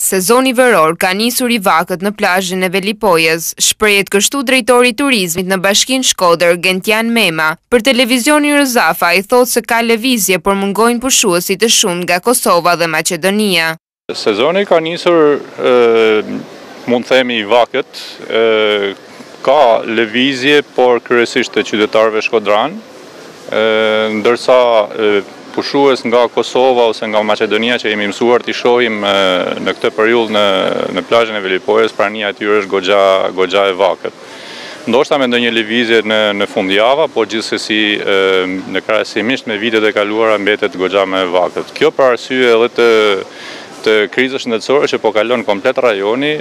Sezoni veror ka nisur i vakët në plazhin e Velipojës, shprehet kështu drejtori i turizmit në Bashkinë Shkodër, Gentian Mema. Për Televizionin Rozafa ai thotë se ka lëvizje, por mungojnë pushuesit e shumtë nga Kosova dhe Maqedonia. Sezoni ka nisur mund të themi i vakët. Ka lëvizje, por kryesisht të qytetarëve shkodranë, ndërsa pushues nga Kosova ose nga Maqedonia që jemi mësuar t'i shohim në këtë periudhë në në plazhin e Velipojës, prania e tyre është goxha goxha e vakët. Ndoshta me ndonjë lëvizje në në fundjava, por gjithsesi në krahasimisht me vitet e kaluara mbetet goxha më e vakët. Kjo për arsye edhe të të krizës shëndetësore që po kalon komplet rajoni,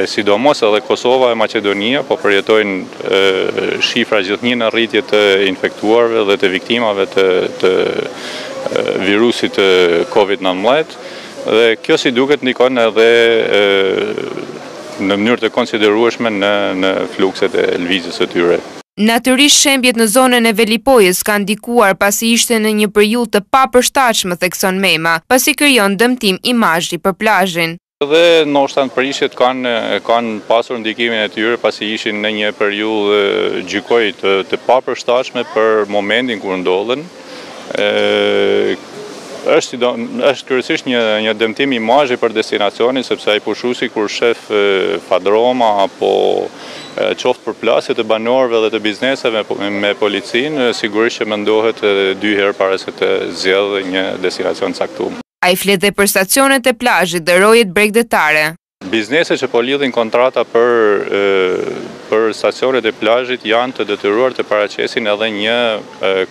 e sidomos edhe Kosova e Maqedonia po përjetojnë shifra gjithnjë në rritje të infektuarve dhe të viktimave të, të virusit COVID-19 dhe kjo si duket ndikon edhe në mënyrë të konsiderueshme në, në flukset e lëvizjes së tyre. Natyrisht shembjet në zonën e Velipojës kanë ndikuar pasi ishte në një periudhë të papërshtatshmë, thekson Mema, pasi krijon dëmtim imazhi për plazhin. Dhe ndoshta prishjet kanë kanë pasur ndikimin e tyre pasi ishin në një periudhë gjykoj të papërshtatshme për momentin kur ndodhen. Është kryesisht një dëmtim imazhi për destinacionin, sepse ai pushusi kur shef fadroma apo qoftë përplasje të banorëve dhe të bizneseve me policinë, sigurisht që mendohet dy herë para se të zgjedhë një destinacion të caktum. Ai flet dhe për stacionet e plazhit dhe rojet bregdetare. Biznese që po lidhin kontrata për për stacionet e plazhit janë të detyruar të paraqesin edhe një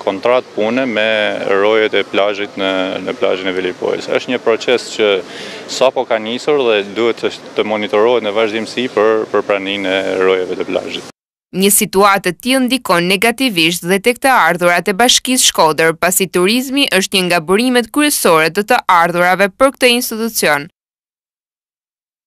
kontratë pune me rojet e plazhit në në plazhin e Velipojës. Është një proces që sapo ka nisur dhe duhet të monitorohet në vazhdimësi për për praninë e rojeve të plazhit. Një situatë e tillë ndikon negativisht dhe tek të ardhurat e Bashkisë Shkodër, pasi turizmi është një nga burimet kryesore të të ardhurave për këtë institucion.